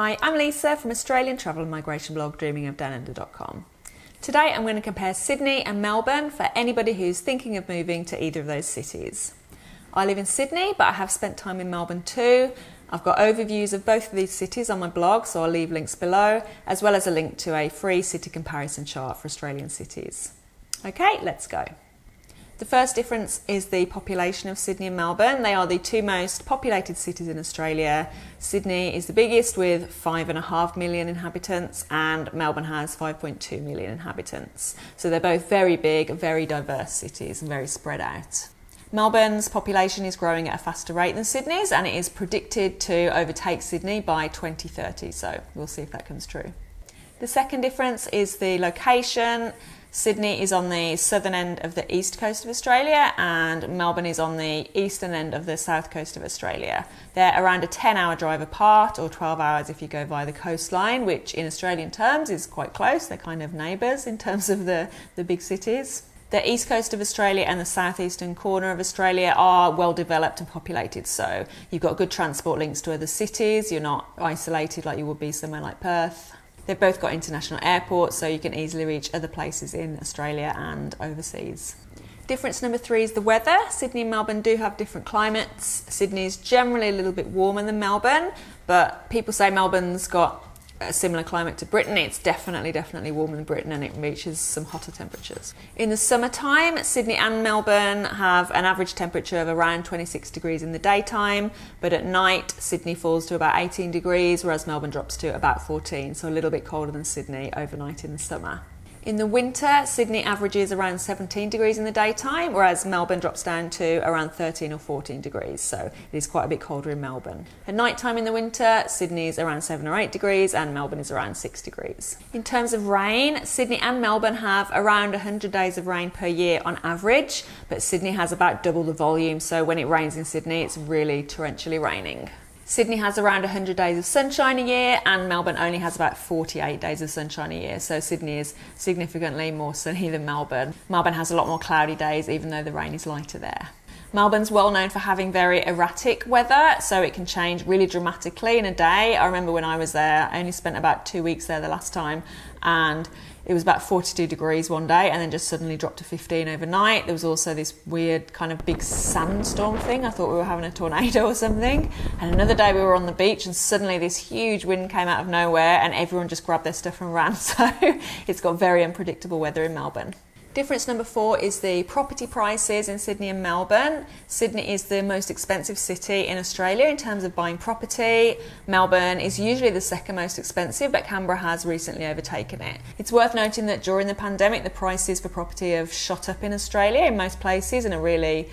Hi, I'm Lisa from Australian travel and migration blog dreamingofdownunder.com. Today I'm going to compare Sydney and Melbourne for anybody who's thinking of moving to either of those cities. I live in Sydney, but I have spent time in Melbourne too. I've got overviews of both of these cities on my blog, so I'll leave links below, as well as a link to a free city comparison chart for Australian cities. Okay, let's go. The first difference is the population of Sydney and Melbourne. They are the two most populated cities in Australia. Sydney is the biggest with 5.5 million inhabitants, and Melbourne has 5.2 million inhabitants. So they're both very big, very diverse cities and very spread out. Melbourne's population is growing at a faster rate than Sydney's, and it is predicted to overtake Sydney by 2030. So we'll see if that comes true. The second difference is the location. Sydney is on the southern end of the east coast of Australia, and Melbourne is on the eastern end of the south coast of Australia. They're around a 10 hour drive apart, or 12 hours if you go via the coastline, which in Australian terms is quite close. They're kind of neighbours in terms of the, the big cities. The east coast of Australia and the southeastern corner of Australia are well developed and populated, so you've got good transport links to other cities. You're not isolated like you would be somewhere like Perth. They've both got international airports, so you can easily reach other places in Australia and overseas. Difference number three is the weather. Sydney and Melbourne do have different climates. Sydney is generally a little bit warmer than Melbourne, but people say Melbourne's got a similar climate to Britain. It's definitely, definitely warmer than Britain and it reaches some hotter temperatures. In the summertime, Sydney and Melbourne have an average temperature of around 26 degrees in the daytime, but at night, Sydney falls to about 18 degrees, whereas Melbourne drops to about 14, so a little bit colder than Sydney overnight in the summer. In the winter, Sydney averages around 17 degrees in the daytime, whereas Melbourne drops down to around 13 or 14 degrees, so it is quite a bit colder in Melbourne. At night time in the winter, Sydney is around 7 or 8 degrees, and Melbourne is around 6 degrees. In terms of rain, Sydney and Melbourne have around 100 days of rain per year on average, but Sydney has about double the volume, so when it rains in Sydney, it's really torrentially raining. Sydney has around 100 days of sunshine a year, and Melbourne only has about 48 days of sunshine a year. So Sydney is significantly more sunny than Melbourne. Melbourne has a lot more cloudy days, even though the rain is lighter there. Melbourne's well known for having very erratic weather, so it can change really dramatically in a day. I remember when I was there, I only spent about two weeks there the last time, and it was about 42 degrees one day and then just suddenly dropped to 15 overnight. There was also this weird kind of big sandstorm thing. I thought we were having a tornado or something. And another day we were on the beach and suddenly this huge wind came out of nowhere and everyone just grabbed their stuff and ran. So it's got very unpredictable weather in Melbourne. Difference number four is the property prices in Sydney and Melbourne. Sydney is the most expensive city in Australia in terms of buying property. Melbourne is usually the second most expensive, but Canberra has recently overtaken it. It's worth noting that during the pandemic, the prices for property have shot up in Australia in most places and a really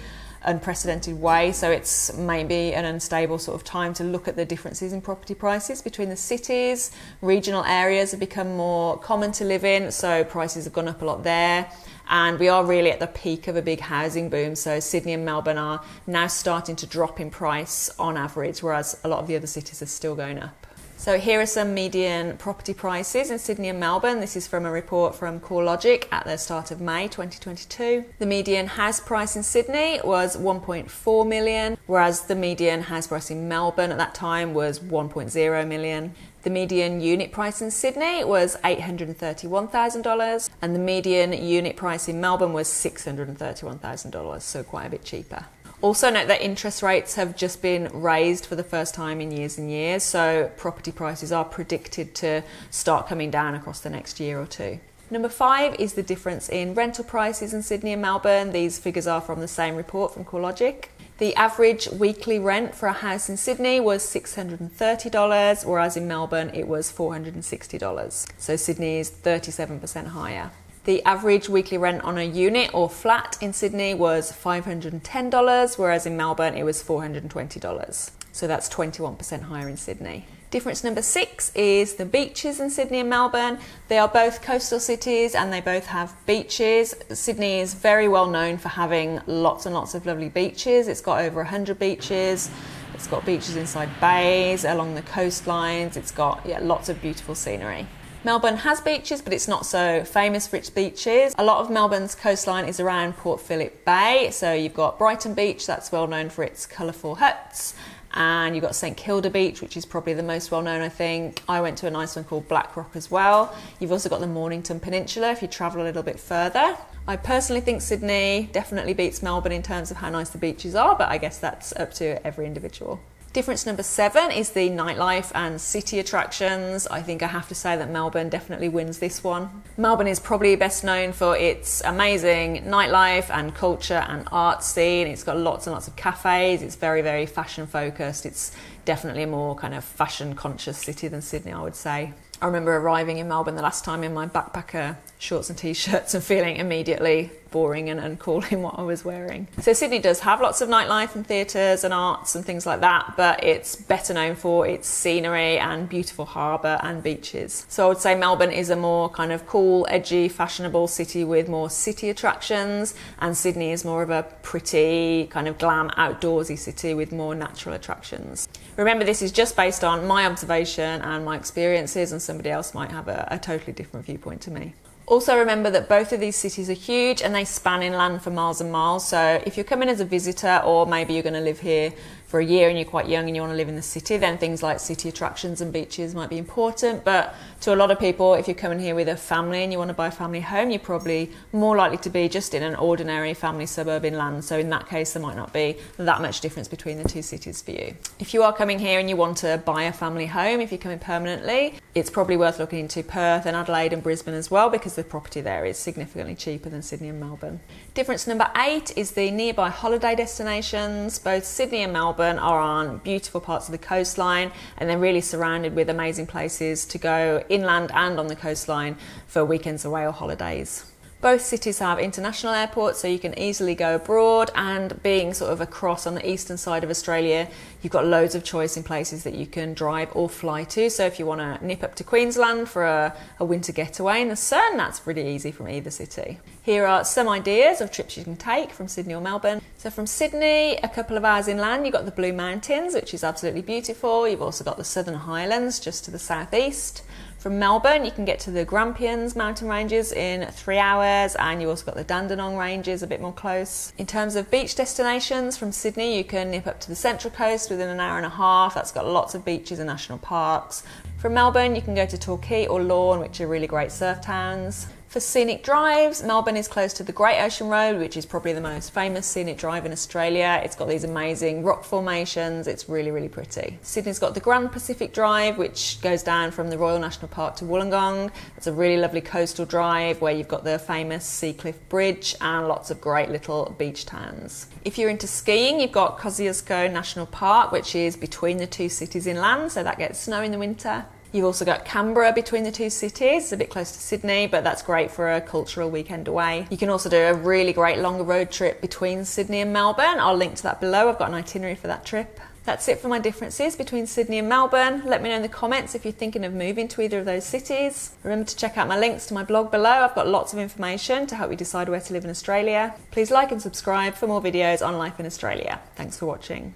unprecedented way. So it's maybe an unstable sort of time to look at the differences in property prices between the cities. Regional areas have become more common to live in, so prices have gone up a lot there. And we are really at the peak of a big housing boom. So Sydney and Melbourne are now starting to drop in price on average, whereas a lot of the other cities are still going up. So here are some median property prices in Sydney and Melbourne. This is from a report from CoreLogic at the start of May 2022. The median house price in Sydney was 1.4 million, whereas the median house price in Melbourne at that time was 1.0 million. The median unit price in Sydney was $831,000 and the median unit price in Melbourne was $631,000, so quite a bit cheaper. Also, note that interest rates have just been raised for the first time in years and years, so property prices are predicted to start coming down across the next year or two. Number five is the difference in rental prices in Sydney and Melbourne. These figures are from the same report from CoreLogic. The average weekly rent for a house in Sydney was $630, whereas in Melbourne it was $460. So Sydney is 37% higher. The average weekly rent on a unit or flat in Sydney was $510, whereas in Melbourne it was $420. So that's 21% higher in Sydney. Difference number six is the beaches in Sydney and Melbourne. They are both coastal cities and they both have beaches. Sydney is very well known for having lots and lots of lovely beaches. It's got over 100 beaches. It's got beaches inside bays, along the coastlines. It's got yeah, lots of beautiful scenery. Melbourne has beaches, but it's not so famous for its beaches. A lot of Melbourne's coastline is around Port Phillip Bay. So you've got Brighton Beach, that's well known for its colourful huts. and you've got St Kilda Beach, which is probably the most well known, I think. I went to a nice one called Black Rock as well. You've also got the Mornington Peninsula if you travel a little bit further. I personally think Sydney definitely beats Melbourne in terms of how nice the beaches are, but I guess that's up to every individual. Difference number seven is the nightlife and city attractions. I think I have to say that Melbourne definitely wins this one. Melbourne is probably best known for its amazing nightlife and culture and art scene. It's got lots and lots of cafes. It's very, very fashion focused. It's definitely a more kind of fashion conscious city than Sydney, I would say. I remember arriving in Melbourne the last time in my backpacker shorts and t-shirts and feeling immediately boring and uncalling what I was wearing. So Sydney does have lots of nightlife and theatres and arts and things like that, but it's better known for its scenery and beautiful harbour and beaches. So I would say Melbourne is a more kind of cool, edgy, fashionable city with more city attractions, and Sydney is more of a pretty, kind of glam, outdoorsy city with more natural attractions. Remember, this is just based on my observation and my experiences, and somebody else might have a, a totally different viewpoint to me. Also, remember that both of these cities are huge and they span inland for miles and miles. So, if you're coming as a visitor, or maybe you're going to live here for a year and you're quite young and you want to live in the city, then things like city attractions and beaches might be important. But to a lot of people, if you're coming here with a family and you want to buy a family home, you're probably more likely to be just in an ordinary family suburb inland. So, in that case, there might not be that much difference between the two cities for you. If you are coming here and you want to buy a family home, if you're coming permanently, it's probably worth looking into Perth and Adelaide and Brisbane as well because the property there is significantly cheaper than Sydney and Melbourne. Difference number eight is the nearby holiday destinations. Both Sydney and Melbourne are on beautiful parts of the coastline and they're really surrounded with amazing places to go inland and on the coastline for weekends away or holidays. Both cities have international airports, so you can easily go abroad. And being sort of across on the eastern side of Australia, you've got loads of choice in places that you can drive or fly to. So if you want to nip up to Queensland for a, a winter getaway in the sun, that's really easy from either city. Here are some ideas of trips you can take from Sydney or Melbourne. So from Sydney, a couple of hours inland, you've got the Blue Mountains, which is absolutely beautiful. You've also got the Southern Highlands just to the southeast. From Melbourne, you can get to the Grampians mountain ranges in three hours, and you've also got the Dandenong ranges a bit more close. In terms of beach destinations, from Sydney, you can nip up to the Central Coast within an hour and a half. That's got lots of beaches and national parks. From Melbourne, you can go to Torquay or Lorne, which are really great surf towns. For scenic drives, Melbourne is close to the Great Ocean Road, which is probably the most famous scenic drive in Australia. It's got these amazing rock formations, it's really, really pretty. Sydney's got the Grand Pacific Drive, which goes down from the Royal National Park to Wollongong. It's a really lovely coastal drive where you've got the famous Seacliff Bridge and lots of great little beach towns. If you're into skiing, you've got Kosciuszko National Park, which is between the two cities inland, so that gets snow in the winter. You've also got Canberra between the two cities, it's a bit close to Sydney, but that's great for a cultural weekend away. You can also do a really great longer road trip between Sydney and Melbourne. I'll link to that below. I've got an itinerary for that trip. That's it for my differences between Sydney and Melbourne. Let me know in the comments if you're thinking of moving to either of those cities. Remember to check out my links to my blog below. I've got lots of information to help you decide where to live in Australia. Please like and subscribe for more videos on life in Australia. Thanks for watching.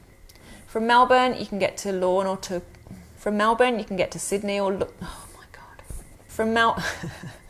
From Melbourne, you can get to Lorne or to from Melbourne, you can get to Sydney or look. Oh my god. From Mel.